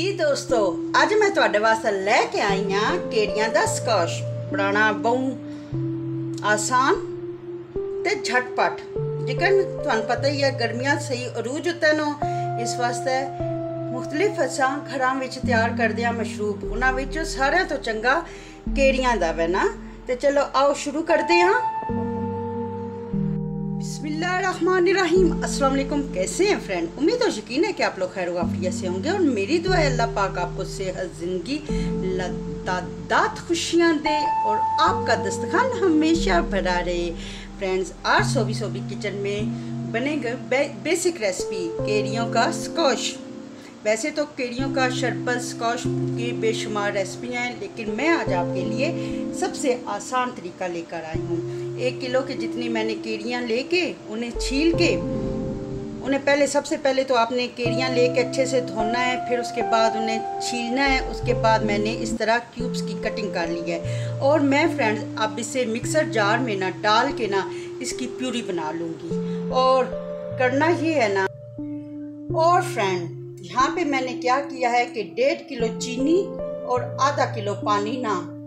ਜੀ ਦੋਸਤੋ, ਅੱਜ ਮੈਂ ਤੁਹਾਡੇ ਵਾਸਤੇ ਲੈ ਕੇ ਆਈ ਹਾਂ ਕੇੜੀਆਂ ਦਾ ਸਕੌਸ਼। ਬਣਾਉਣਾ ਬਹੁ ਆਸਾਨ ਤੇ ਝਟਪਟ। ਜਿਕਨ ਤੁਹਾਨੂੰ ਪਤਾ ਹੀ ਹੈ, ਗਰਮੀਆਂ ਸਹੀ ਅਰੂਜ ਉਤੇ ਨੂੰ। ਇਸ ਵਾਸਤੇ ਮੁxtਲਿਫ ਅਸਾਂ ਘਰਾਂ ਵਿੱਚ ਤਿਆਰ ਕਰਦੇ ਆ ਮਸ਼ਰੂਬ ਉਹਨਾਂ ਵਿੱਚੋਂ ਸਾਰਿਆਂ ਤੋਂ ਚੰਗਾ ਕੇੜੀਆਂ ਦਾ ਹੈ ਨਾ। ਤੇ ਚਲੋ ਆਓ ਸ਼ੁਰੂ ਕਰਦੇ ਹਾਂ। بسم اللہ الرحمن الرحیم السلام علیکم کیسے ہیں فرینڈ امید و یقین ہے کہ آپ لوگ خیر و وافیہ سے ہوں گے اور میری دعا ہے اللہ پاک آپ کو صحت، زندگی لدادات خوشیاں دے اور آپ کا دستخان ہمیشہ بھرا رہے۔ فرینڈز آج سوبی سوبی کچن میں بنے گا بیسک ریسپی کیریوں کا سکوش۔ ویسے تو کیڑیوں کا شربت، سکوش کی بے شمار ریسپی ہیں، لیکن میں آج آپ کے لیے سب سے آسان طریقہ لے کر آئی ہوں۔ ایک کلو کے جتنی میں نے کیڑیاں لے کے انہیں چھیل کے، انہیں پہلے سب سے پہلے تو آپ نے کیڑیاں لے کے اچھے سے دھونا ہے، پھر اس کے بعد انہیں چھیلنا ہے، اس کے بعد میں نے اس طرح کیوبز کی کٹنگ کر لی ہے۔ اور میں فرینڈز اب اسے مکسر جار میں نہ ڈال کے نہ اس کی پیوری بنا لوں گی۔ اور کرنا یہ ہے نا۔ اور فرینڈ، یہاں پہ میں نے کیا کیا ہے کہ ڈیڑھ کلو چینی اور آدھا کلو پانی نہ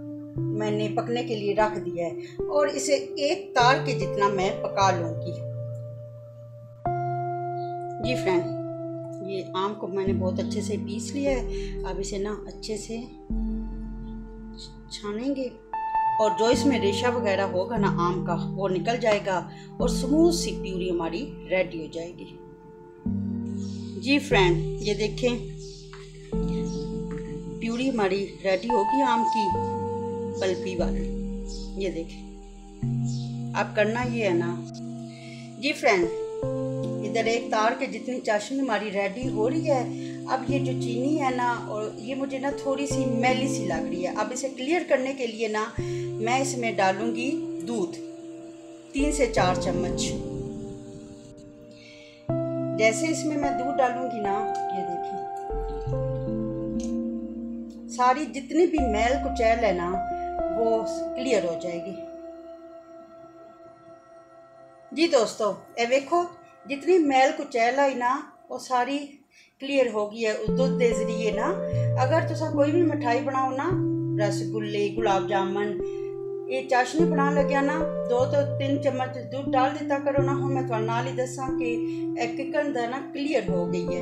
میں نے پکنے کے لیے رکھ دیا ہے اور اسے ایک تار کے جتنا میں پکا لوں گی۔ جی فرینڈ، یہ آم کو میں نے بہت اچھے سے پیس لیا ہے۔ اب اسے نا اچھے سے چھانیں گے۔ اور جو اس میں ریشہ وغیرہ ہوگا نا آم کا، وہ نکل جائے گا اور سموتھ سی پیوری ہماری ریڈی ہو جائے گی۔ جی فرینڈ، یہ دیکھیں۔ پیوری ہماری ریڈی ہوگی آم کی۔ پلپی والی یہ دیکھیں آپ کرنا یہ ہے نا جی فرینڈ ادھر ایک تار کے جتنی چاشنی ہماری ریڈی ہو رہی ہے اب یہ جو چینی ہے نا اور یہ مجھے نا تھوڑی سی میلی سی لگ رہی ہے اب اسے کلیئر کرنے کے لیے نا میں اس میں ڈالوں گی دودھ تین سے چار چمچ جیسے اس میں میں دودھ ڈالوں گی نا یہ دیکھیں ساری جتنی بھی میل کچیل ہے نا وہ کلیئر ہو جائے گی جی دوستو اے ویکھو جتنی میل کچیل آئی نا وہ ساری کلیئر ہو گئی ہے دودھ کے ذریعے نا اگر تسا کوئی بھی مٹھائی بناؤ نا رس گلے گلاب جامن یہ چاشنی بنا لگیا نا دو تو تین چمچ دودھ ڈال دیتا کرو نا ہوں میں تھوڑا نال ہی دساں کہ ایک کرن دا نا کلیئر ہو گئی ہے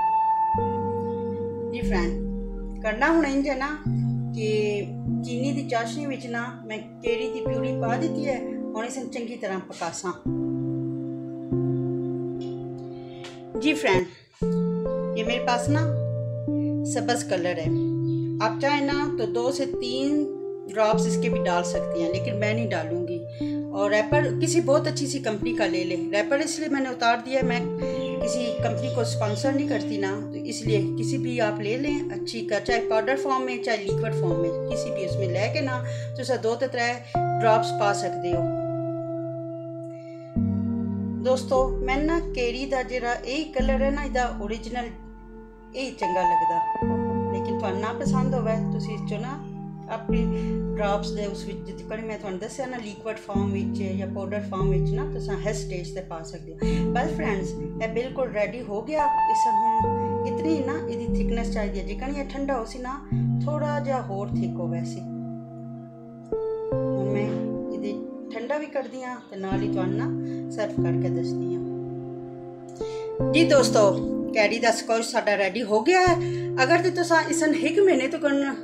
ਜੀ ਫਰੈਂਡ ਕਰਨਾ ਹੁਣ ਇੰਜ ਹੈ ਨਾ ਕਿ ਚੀਨੀ ਦੀ ਚਾਸ਼ਨੀ ਵਿੱਚ ਨਾ ਮੈਂ ਕੇਰੀ ਦੀ ਪਿਊਰੀ ਪਾ ਦਿੱਤੀ ਹੈ، ਹੁਣ ਇਸ ਨੂੰ ਚੰਗੀ ਤਰ੍ਹਾਂ ਪਕਾਸਾਂ। جی فرینڈ یہ میرے پاس نا سبز کلر ہے آپ چاہیں نا تو دو سے تین ڈراپس اس کے بھی ڈال سکتی ہیں لیکن میں نہیں ڈالوں اور ریپر کسی بہت اچھی سی کمپنی کا لے لے۔ ریپر اس لیے میں نے اتار دیا میں کسی کمپنی کو سپانسر نہیں کرتی نا، تو اس لیے کسی بھی آپ لے لیں، اچھی کا، چاہے پاؤڈر فارم میں، چاہے لیکوڈ فارم میں، کسی بھی اس میں لے کے نا، تو اسے دو تو ترے ڈراپس پا سکتے ہو۔ دوستو ਮੈਨੂੰ نا کیری ਦਾ ਜਿਹੜਾ ਇਹ ਕਲਰ ਹੈ ਨਾ ਇਹਦਾ origignal ਇਹ ਚੰਗਾ ਲੱਗਦਾ لیکن ਤੁਹਾਨੂੰ ਨਾ پسند ਹੋਵੇ ਤੁਸੀਂ ਇਸ ਚੋਂ ਆਪਣੀ ਡ੍ਰੌਪਸ ਦੇ ਉਸ ਵਿੱਚ ਜਿੱਕਣ ਮੈਂ ਤੁਹਾਨੂੰ ਦੱਸਿਆ ਨਾ ਲਿਕੁਇਡ ਫਾਰਮ ਵਿੱਚ ਜਾਂ ਪਾਊਡਰ ਫਾਰਮ ਵਿੱਚ ਨਾ ਤੁਸੀਂ ਹਰ ਸਟੇਜ ਤੇ ਪਾ ਸਕਦੇ ਹੋ। ਬਸ ਫਰੈਂਡਸ ਇਹ ਬਿਲਕੁਲ ਰੈਡੀ ਹੋ ਗਿਆ। ਇਸ ਨੂੰ ਇਤਨੀ ਨਾ ਇਹਦੀ ਥਿਕਨੈਸ ਚਾਹੀਦੀ ਹੈ। ਜਿਕਣ ਇਹ ਠੰਡਾ ਹੋ ਸੀ ਨਾ ਥੋੜਾ ਜਿਹਾ ਹੋਰ ਥਿਕ ਹੋ ਵੈਸੇ ਹੁਣ ਮੈਂ ਇਹਦੇ ਠੰਡਾ ਵੀ ਕਰਦੀ ਆ ਤੇ ਨਾਲ ਹੀ ਤੁਹਾਨੂੰ ਨਾ ਸਰਵ ਕਰਕੇ ਦੱਸਦੀ ਆ ਜੀ ਦੋਸਤੋ, ਕੈਰੀ ਦਾ ਸਕੌਚ ਸਾਡਾ ਰੈਡੀ ਹੋ ਗਿਆ ਹੈ। ਅਗਰ ਤੇ ਤੁਸੀਂ ਇਸ ਨੂੰ ਇੱਕ ਮਹੀਨੇ ਤੋਂ ਕਰਨ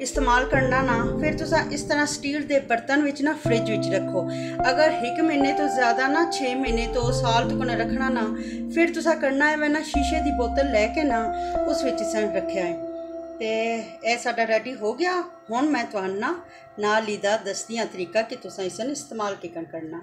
ਇਸਤੇਮਾਲ ਕਰਨਾ ਨਾ, ਫਿਰ ਤੁਸੀਂ ਇਸ ਤਰ੍ਹਾਂ ਸਟੀਲ ਦੇ ਬਰਤਨ ਵਿੱਚ ਨਾ ਫ੍ਰਿਜ ਵਿੱਚ ਰੱਖੋ। ਅਗਰ 1 ਮਹੀਨੇ ਤੋਂ ਜ਼ਿਆਦਾ ਨਾ 6 ਮਹੀਨੇ ਤੋਂ ਸਾਲ ਤੱਕ ਨਾ ਰੱਖਣਾ ਨਾ, ਫਿਰ ਤੁਸੀਂ ਕਰਨਾ ਹੈ ਮੈਂ ਨਾ ਸ਼ੀਸ਼ੇ ਦੀ ਬੋਤਲ ਲੈ ਕੇ ਨਾ ਉਸ ਵਿੱਚ ਸਣ ਰੱਖਿਆ ਹੈ। ਤੇ ਇਹ ਸਾਡਾ ਰੈਡੀ ਹੋ ਗਿਆ। ਹੁਣ ਮੈਂ ਤੁਹਾਨੂੰ ਨਾ ਨਾਲ ਹੀ ਦਾ ਦਸਤੀਆਂ ਤਰੀਕਾ ਕਿ ਤੁਸੀਂ ਇਸ ਨੂੰ ਇਸਤੇਮਾਲ ਕਿਕਨ ਕਰਨਾ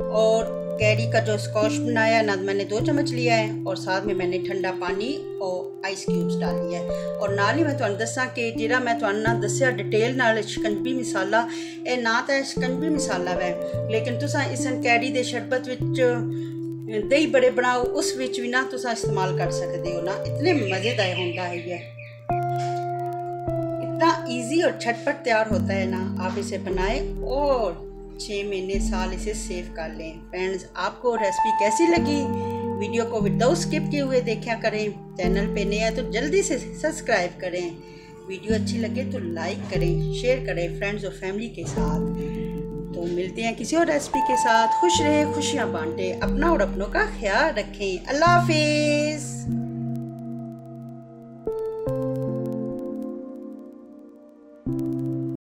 اور کیری کا جو اسکوش بنایا ہے نا میں نے دو چمچ لیا ہے اور ساتھ میں میں نے ٹھنڈا پانی اور آئس کیوبس ڈال لیا ہے۔ اور نال ہی میں تمہیں دساں کہ جہاں میں تمہیں دسیا ڈیٹیل نال شکنجبی مسالہ یہ نہ تو شکنجبی مسالہ ہے لیکن تصا اس کیری دے شربت دہی بڑے بناؤ، اس بھی نہ تصا استعمال کر سکتے ہو۔ نا اتنے مزے دار ہوتا ہے یہ۔ اتنا ایزی اور چھٹپٹ تیار ہوتا ہے نا آپ اسے بنائیں اور چھ مہینے سال اسے سیو کر لیں۔ فرینڈز، آپ کو ریسپی کیسی لگی؟ ویڈیو کو وداؤ سکپ کیے ہوئے دیکھا کریں۔ چینل پہ نیا تو جلدی سے سبسکرائب کریں۔ ویڈیو اچھی لگے تو لائک کریں، شیئر کریں فرینڈز اور فیملی کے ساتھ۔ تو ملتے ہیں کسی اور ریسپی کے ساتھ۔ خوش رہے، خوشیاں بانٹے اپنا اور اپنوں کا خیال رکھیں۔ اللہ حافظ!